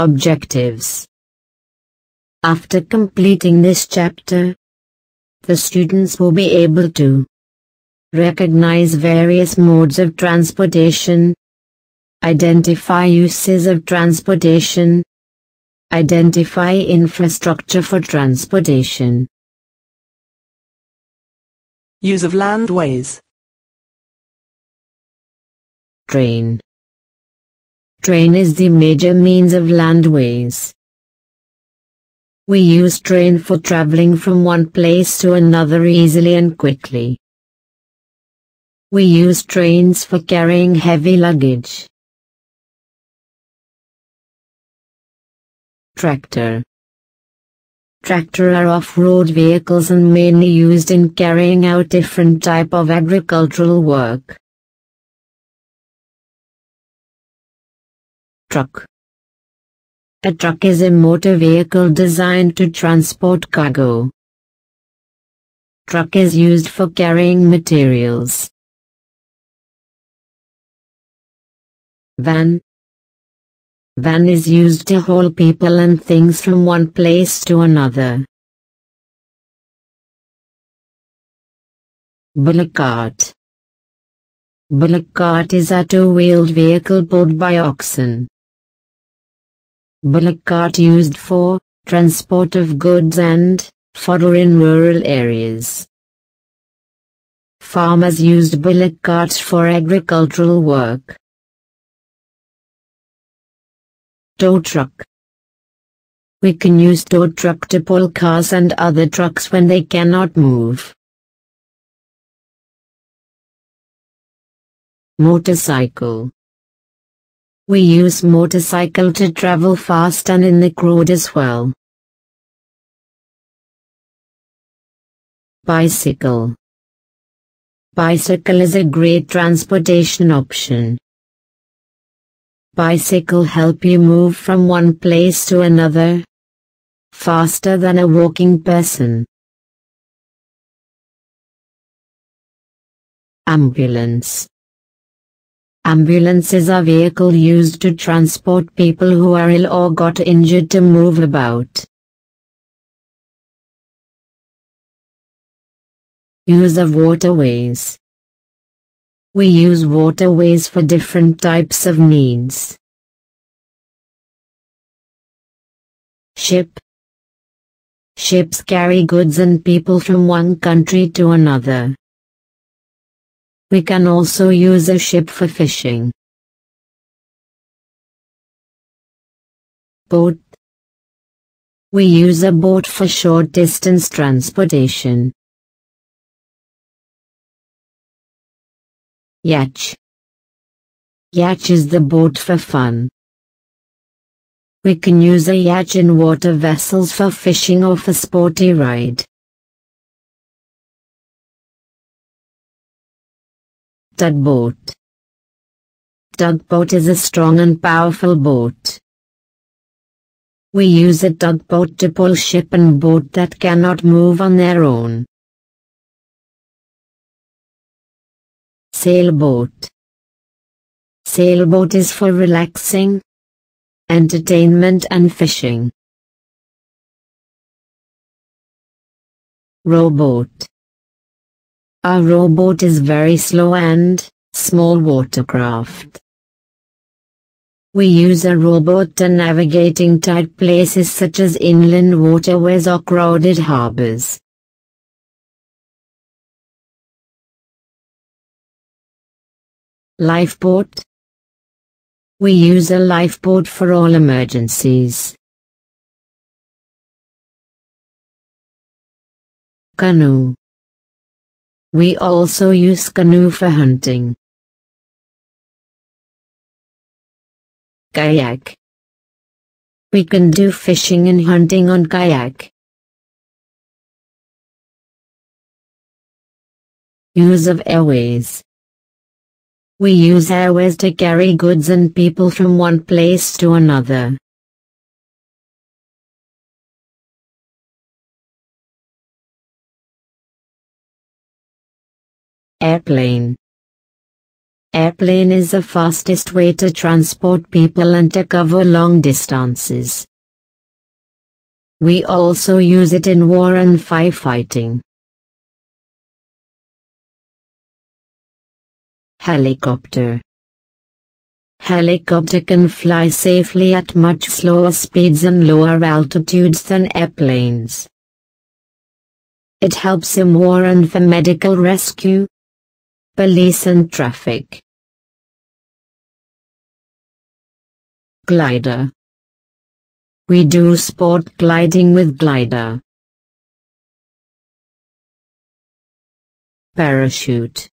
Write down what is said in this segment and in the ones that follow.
Objectives After completing this chapter, the students will be able to recognize various modes of transportation, identify uses of transportation, identify infrastructure for transportation, Use of landways. train. Train is the major means of landways. We use train for traveling from one place to another easily and quickly. We use trains for carrying heavy luggage. Tractor Tractor are off-road vehicles and mainly used in carrying out different type of agricultural work. Truck A truck is a motor vehicle designed to transport cargo. Truck is used for carrying materials. Van Van is used to haul people and things from one place to another. Bullock cart Bullock cart is a two-wheeled vehicle pulled by oxen. Bullock cart used for transport of goods and fodder in rural areas. Farmers used bullock carts for agricultural work. Tow truck. We can use tow truck to pull cars and other trucks when they cannot move. Motorcycle. We use motorcycle to travel fast and in the crowd as well. Bicycle. Bicycle is a great transportation option. Bicycle help you move from one place to another faster than a walking person. Ambulance Ambulance is a vehicle used to transport people who are ill or got injured to move about. Use of waterways We use waterways for different types of needs. Ship Ships carry goods and people from one country to another. We can also use a ship for fishing. Boat We use a boat for short distance transportation. Yacht Yacht is the boat for fun. We can use a yacht in water vessels for fishing or for sporty ride. Tugboat Tugboat is a strong and powerful boat. We use a tugboat to pull ship and boat that cannot move on their own. Sailboat Sailboat is for relaxing, entertainment and fishing. Rowboat a rowboat is very slow and small watercraft. We use a rowboat to navigating tight places such as inland waterways or crowded harbors. Lifeboat We use a lifeboat for all emergencies. Canoe we also use canoe for hunting. Kayak. We can do fishing and hunting on kayak. Use of airways. We use airways to carry goods and people from one place to another. Airplane Airplane is the fastest way to transport people and to cover long distances. We also use it in war and firefighting. Helicopter Helicopter can fly safely at much slower speeds and lower altitudes than airplanes. It helps in war and for medical rescue, police and traffic. Glider We do sport gliding with glider. Parachute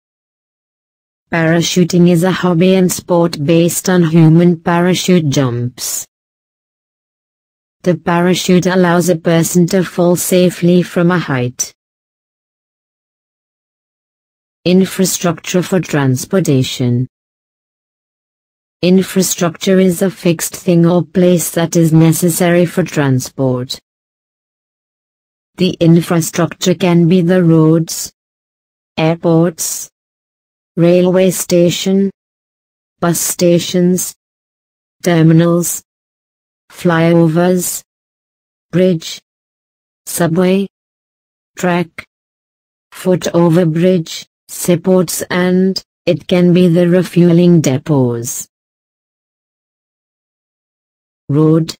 Parachuting is a hobby and sport based on human parachute jumps. The parachute allows a person to fall safely from a height. Infrastructure for transportation. Infrastructure is a fixed thing or place that is necessary for transport. The infrastructure can be the roads, airports, railway station, bus stations, terminals, flyovers, bridge, subway, track, foot over bridge, seaports and, it can be the refueling depots. Road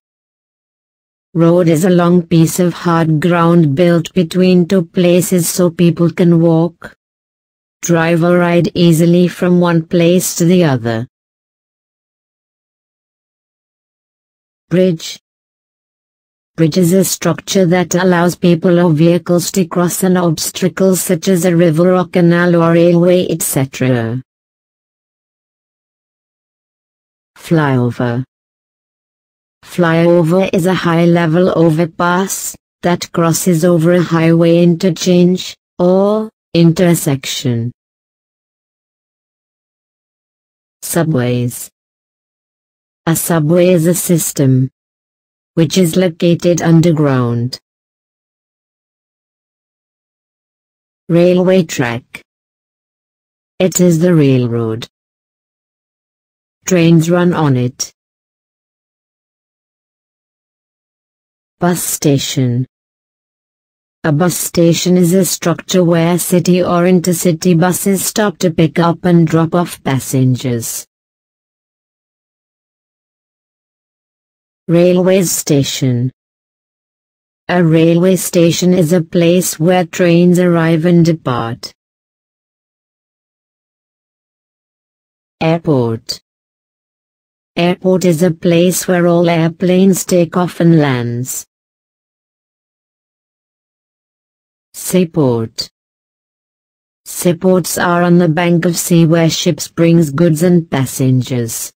Road is a long piece of hard ground built between two places so people can walk, drive or ride easily from one place to the other. Bridge Bridge is a structure that allows people or vehicles to cross an obstacle such as a river or canal or railway etc. Flyover Flyover is a high-level overpass that crosses over a highway interchange, or intersection. Subways A subway is a system which is located underground. Railway track It is the railroad. Trains run on it. Bus station A bus station is a structure where city or intercity buses stop to pick up and drop off passengers. Railway station A railway station is a place where trains arrive and depart. Airport Airport is a place where all airplanes take off and lands. Seaport Seaports are on the bank of sea where ships brings goods and passengers.